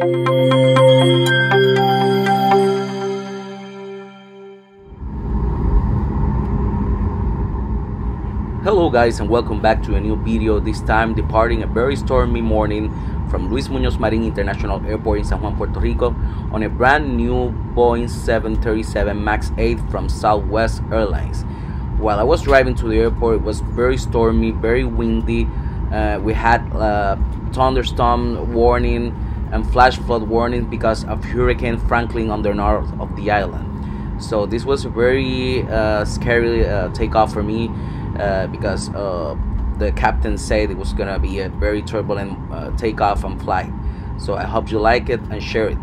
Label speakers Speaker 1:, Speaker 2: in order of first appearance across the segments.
Speaker 1: Hello guys and welcome back to a new video this time departing a very stormy morning from Luis Muñoz Marin International Airport in San Juan, Puerto Rico on a brand new Boeing 737 MAX 8 from Southwest Airlines. While I was driving to the airport it was very stormy, very windy. Uh, we had uh, thunderstorm warning and flash flood warning because of Hurricane Franklin on the north of the island. So this was a very uh, scary uh, takeoff for me uh, because uh, the captain said it was gonna be a very turbulent uh, takeoff and flight. So I hope you like it and share it.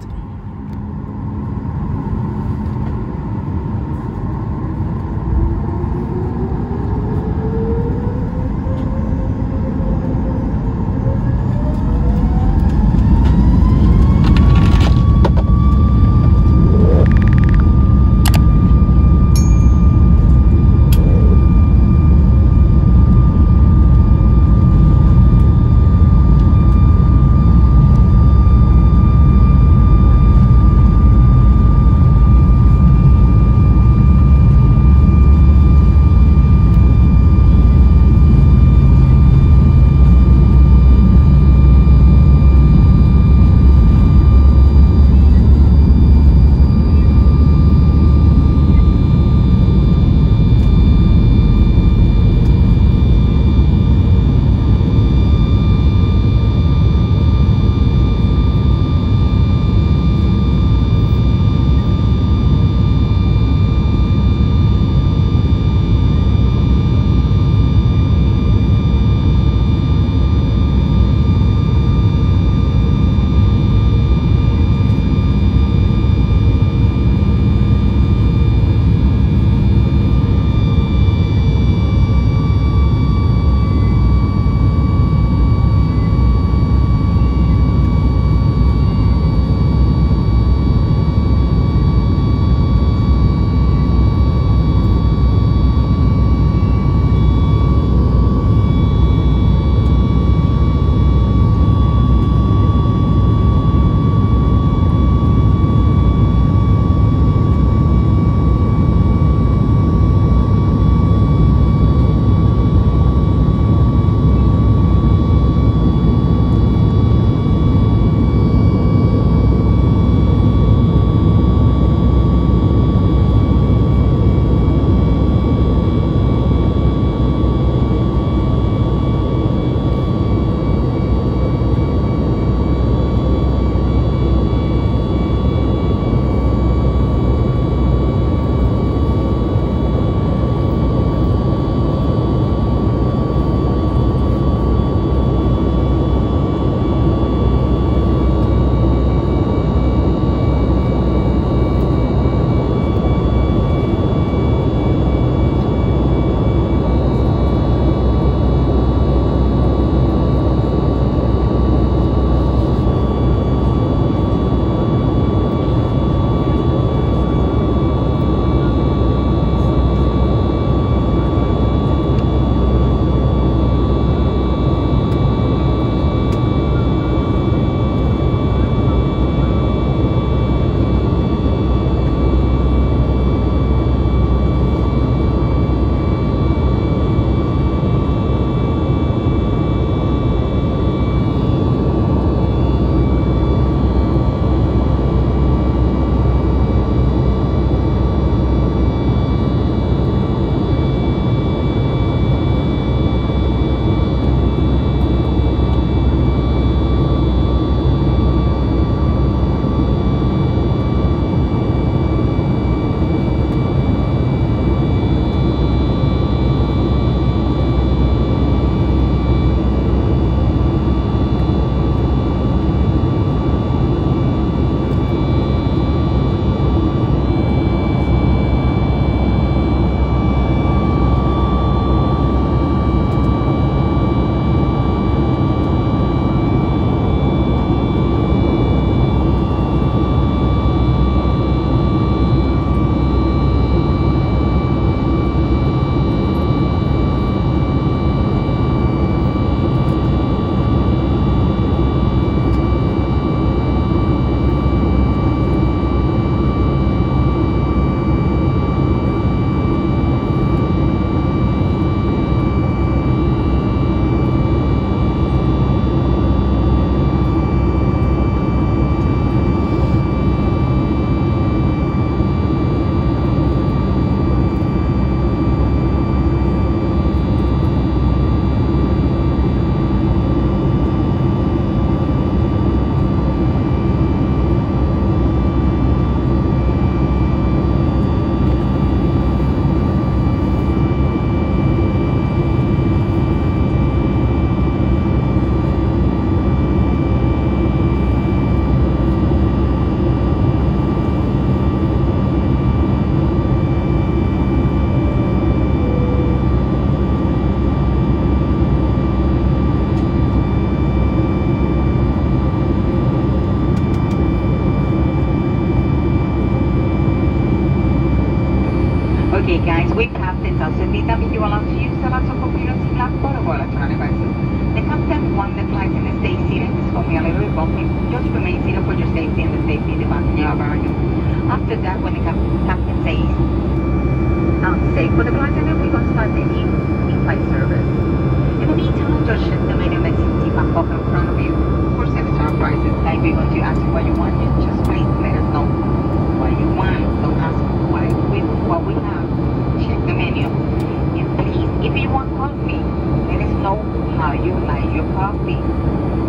Speaker 2: coffee,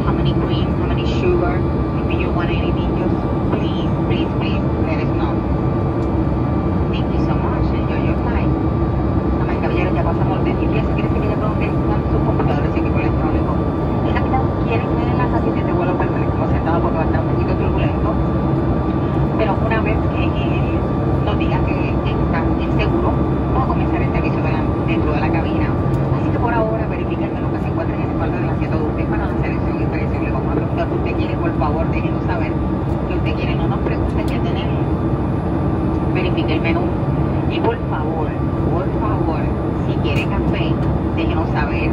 Speaker 2: how many greens, how many sugar, if you want anything, just please, please, please let us favor déjenos saber que usted quiere, no nos pregunte qué tenemos. Verifique el menú. Y por favor, por favor, si quiere café, déjenos saber